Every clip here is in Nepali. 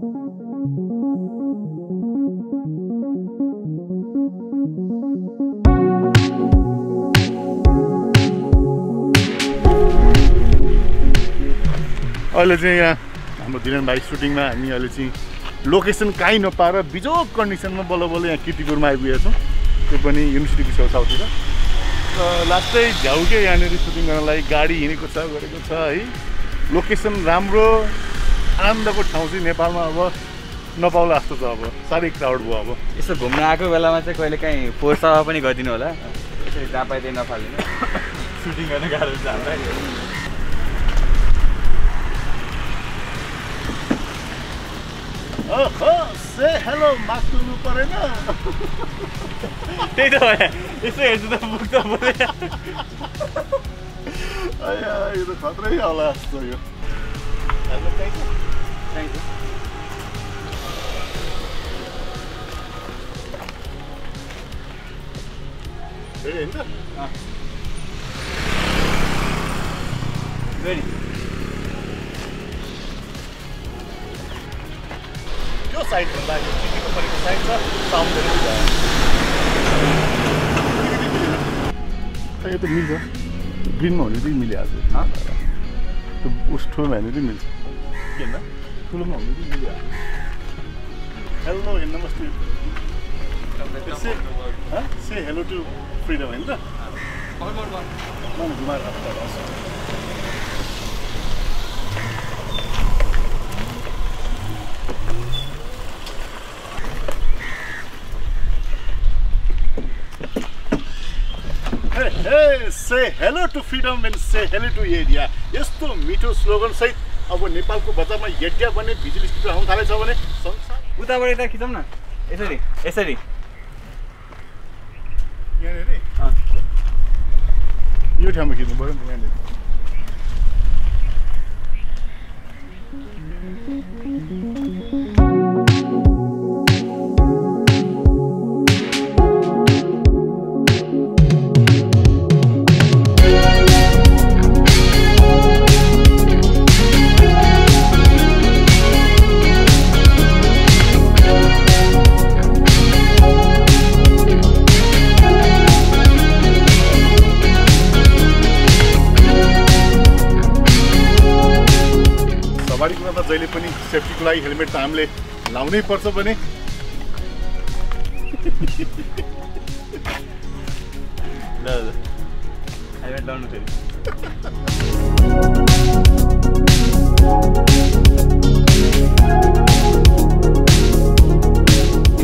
अहिले चाहिँ यहाँ हाम्रो धिरेन भाइ सुटिङमा हामी अहिले चाहिँ लोकेसन काहीँ नपाएर बिजोग कन्डिसनमा बल्ल बल्ल यहाँ किर्तिपुरमा आइपुगेका छौँ। त्यो पनि युनिभर्सिटीको छेउछाउतिर र लास्टै झ्याउके यहाँनिर सुटिङ गर्नलाई गाडी हिँडेको छ गरेको छ है। लोकेसन राम्रो आनन्दको ठाउँ चाहिँ नेपालमा अब नपाउला जस्तो छ अब। साह्रै क्राउड भयो अब। यसो घुम्न आएको बेलामा चाहिँ कहिले काहीँ फोहोर सफा पनि गरिदिनु होला। यसरी जहाँ पाइँदै नफालिनु सुटिङ गर्न गाह्रो हुन्छ हामीलाई। ओहो से हेलो मास्क लगाउनु परेन। त्यही त यसो हेर्छु त मुख त बोले आया, यो त खत्रै होला जस्तो यो। थ्याङ्क यू फेरि होइन त रेडी यो साइडभन्दा यो टिभीको परेको साइड छ साउन्ड यो त मिल्छ ग्रिनमा हुने चाहिँ मिलिहाल्छ त्यो उस ठुलोमा हेर्नु चाहिँ मिल्छ के भन्दा ठुलोमा हुनु हेलो एन्ड नमस्ते से हेलो टु फ्रिडम होइन त घुमाएर say hello to freedom and say hello to area यस्तो मिठो स्लोगन सहित अब नेपालको बजारमा एडिया बन्ने बिजुली स्कुटर आउनु थालेछ भने संसार उताबाट यता खिचौँ न। यसरी यसरी। यहाँनिर। यो ठाउँमा खिच्नु पऱ्यो नि यहाँनिर। सवारी कुरामा जहिले पनि सेफ्टीको लागि हेलमेट त हामीले लाउनै पर्छ भने ल। हेलमेट लाउनु फेरि।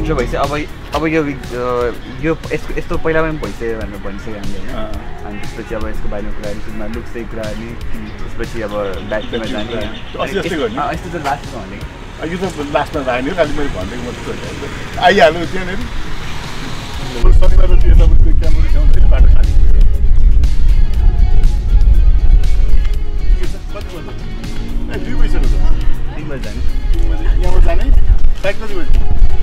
इन्ट्रो भइसक्यो अब अब यो यो यसको यस्तो पहिला पनि भइसक्यो भनेर भनिसक्यो हामीले होइन। अनि त्यसपछि अब यसको बारेमा कुराहरू सुरुमा लुक्सै कुरा गर्ने त्यसपछि अब ब्याट्रीमा जाने यस्तो त लास्टमा भने यो त लास्टमा राख्ने हो खालि मैले भनिदिएको मात्रै हो नि। आइहाल्यो त्यहाँनिर शनिबार त्यो क्यामेरा बाटो खाली के छ? कति बज्यो? ए, दुई बजीसक्यो त तिन बजी जाने तिन बजी यहाँबाट जाने साइड कति बजी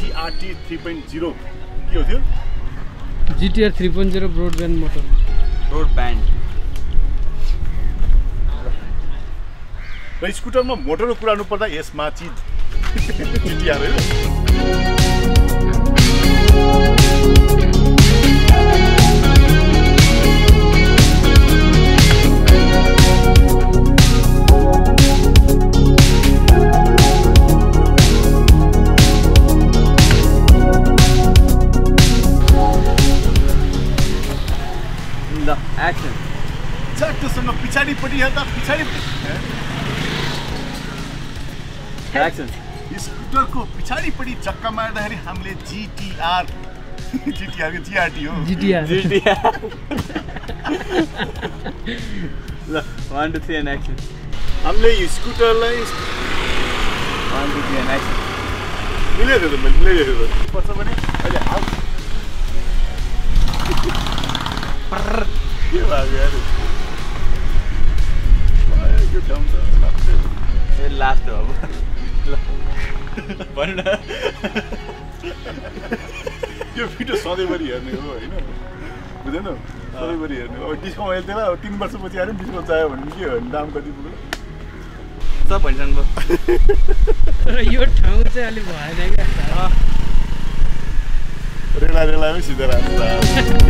जिआरटी थ्री पोइन्ट जिरो के हो त्यो GTR three point zero broadband motor road band र स्कुटरमा मोटरको कुरानु पर्दा यसमा चिज जिटिआर होइन ल एक्सन चट्टोसँग पछाडिपट्टि हेर्दा पछाडि एक्सन स्कुटरको पछाडिपट्टि चक्का मार्दाखेरि हामीले जिटिआर जिटिआरको जिआरटी हो। जिटिआर। ल one two three and action हामीले स्कुटरलाई one two three and action मिलाइदियो त मैले मिलाइदिएको भने अहिले हाल के भयो यार भयो यो ठाउँ त लाग्छ ए लास्ट हो अब ल भन्नु न यो भिडियो सधैँभरि हेर्ने हो होइन? बुझेन? सधैँभरि हेर्ने अब डिस्काउन्ट त्यसलाई अब तिन वर्षपछि आएर डिस्काउन्ट चाहियो भने के हो भने दाम कति पुग्यो सब भनिसक्नु भयो तर यो ठाउँ चाहिँ अलिक भएन क्या। रेला रेलामै सिधै राम्रो